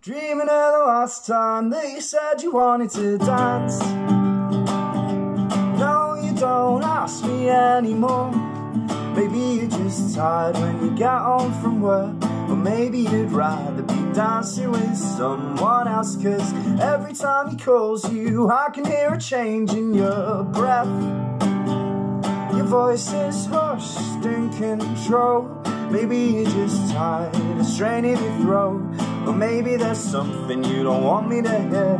Dreaming of the last time that you said you wanted to dance. No, you don't ask me anymore. Maybe you're just tired when you get home from work. Or maybe you'd rather be dancing with someone else. Cause every time he calls you, I can hear a change in your breath. Your voice is hushed in control. Maybe you're just tired of straining your throat. Or maybe there's something you don't want me to hear.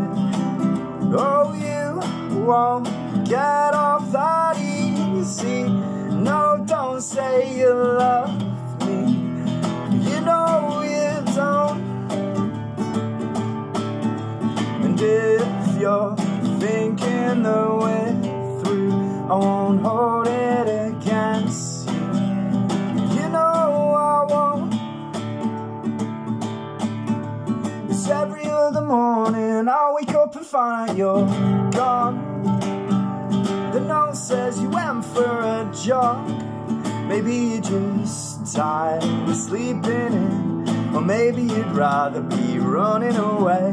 Oh, you won't get off that easy. No, don't say you love me. You know you don't. And if you're thinking the way through, I won't up and find out you're gone. The note says you went for a jog. Maybe you're just tired of sleeping in, or maybe you'd rather be running away.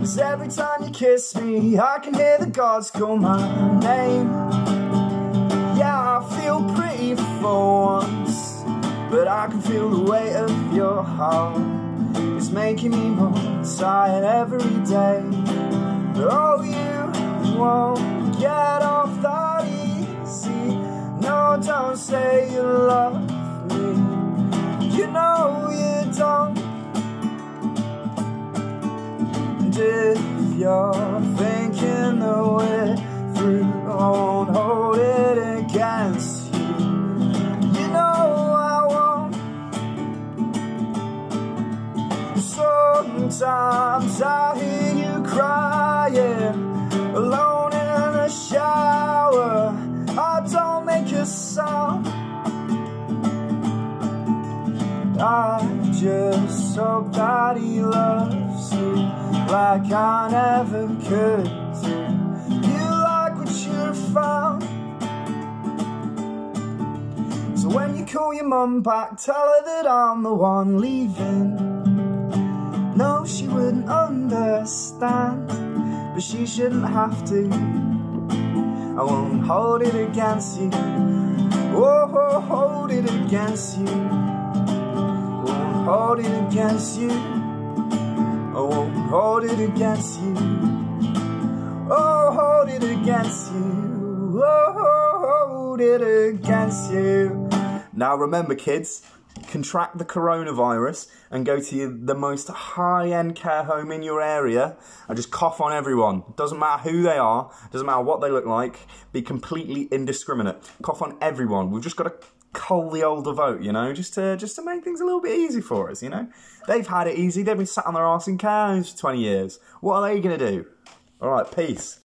Cause every time you kiss me, I can hear the gods call my name. Yeah, I feel pretty for once, but I can feel the weight of your heart. It's making me more tired every day. Oh, you won't get off that easy. No, don't say you love me. You know you don't. And if you're thinking the way through, won't hold it against Sometimes I hear you crying alone in the shower. I don't make a sound. I just hope that he loves you like I never could. You like what you found. So when you call your mum back, tell her that I'm the one leaving. She understand, but she shouldn't have to. I won't hold it against you. Oh, hold it against you. Won't hold it against you. I won't hold it against you. Oh, hold it against you. Oh, hold it against you. Now remember, kids, contract the coronavirus and go to the most high-end care home in your area and just cough on everyone. Doesn't matter who they are, doesn't matter what they look like, be completely indiscriminate. Cough on everyone. We've just got to cull the older vote, you know, just to just to make things a little bit easy for us, you know. They've had it easy. They've been sat on their arse in care homes for 20 years. What are they going to do? All right, peace.